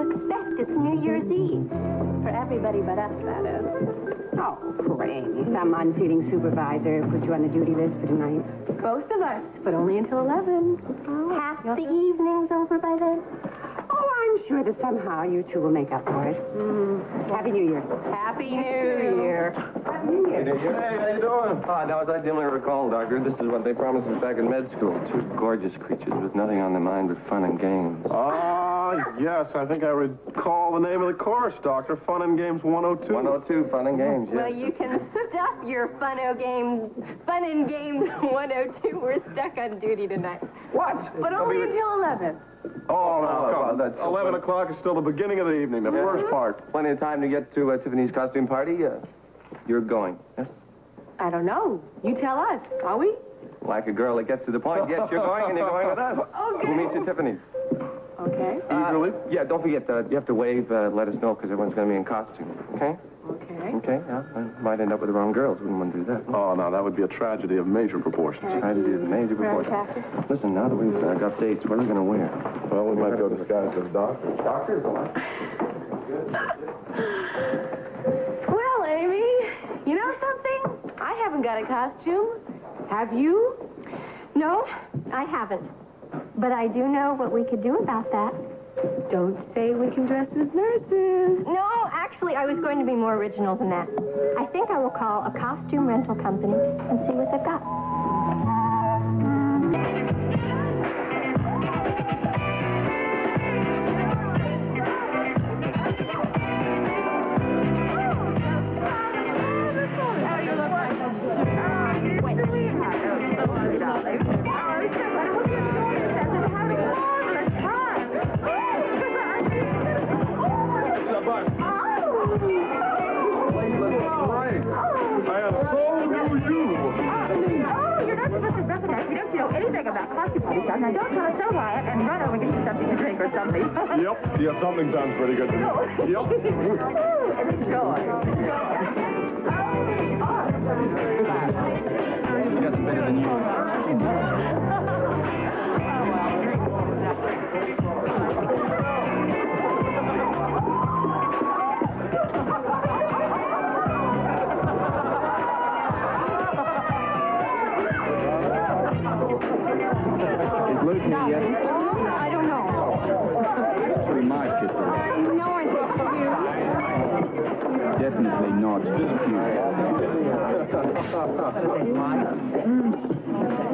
you expect? It's New Year's Eve. For everybody but us, that is. Oh, poor Amy. Some unfeeling supervisor put you on the duty list for tonight. Both of us, but only until 11. Half the evening's over by then. Oh, I'm sure that somehow you two will make up for it. Happy New Year. Happy New Year. Happy New Year. Hey, how you doing? Ah, now, as I dimly recall, Doctor, this is what they promised us back in med school. Two gorgeous creatures with nothing on their mind but fun and games. Ah, yes, I think I recall the name of the course, Doctor. Fun and Games 102. 102, fun and games, yes. Well, you can stop your funno games, fun and games 102. We're stuck on duty tonight. What? But only until 11. Oh, no, well, come. that's 11 o'clock is still the beginning of the evening, the first part. Plenty of time to get to uh, Tiffany's costume party. Uh, you're going, yes? I don't know. You tell us, are we? Like a girl that gets to the point. Yes, you're going, and you're going with us. We'll meet you at Tiffany's. Okay. Eagerly? Yeah, don't forget, uh, you have to wave, uh, let us know, because everyone's going to be in costume, okay? Okay. Okay, yeah. I might end up with the wrong girls. Wouldn't want to do that. Oh, no, that would be a tragedy of major proportions. Try to do the major proportions. Listen, now that we've uh, got dates, what are we going to wear? Well, we might go disguised as doctors. Doctors, Well, Amy, you know something? I haven't got a costume. Have you? No, I haven't. But I do know what we could do about that. Don't say we can dress as nurses. No, actually, I was going to be more original than that. I think I will call a costume rental company and see what they've got. I am so do you. Oh, you're not supposed to recognize me. Don't you know anything about parties, John? Now, don't tell us so, Wyatt, and run over and get you something to drink or something. Yep. Yeah, something sounds pretty good to me. Yep. Oh, and enjoy. Luke yet? I don't know. It's pretty nice, kid. No, I think Definitely not. Just cute.